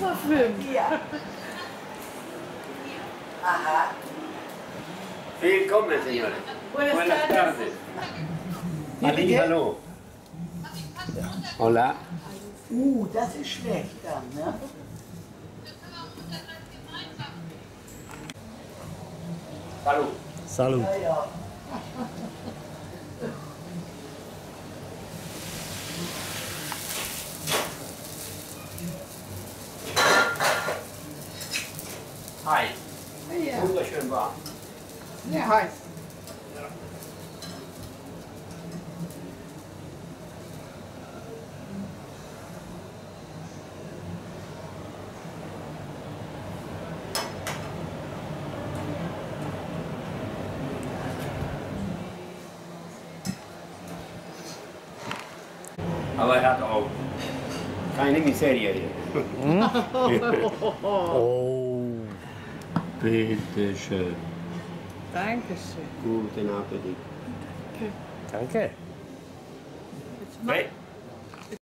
wir filmen. Ja. Aha. Willkommen, Signore. Buenas Buenas tardes. tardes. Ali, hallo. Hola. Uh, das ist schlecht dann, ne? Hallo. Salut. Ja, ja. Hi. Ja, Wunderschön warm. sehr heiß. Aber er hat auch keine Miserie hier. Oh. Bitte schön. Dankeschön. Guten Appetit. Danke. Jetzt mach, Hey.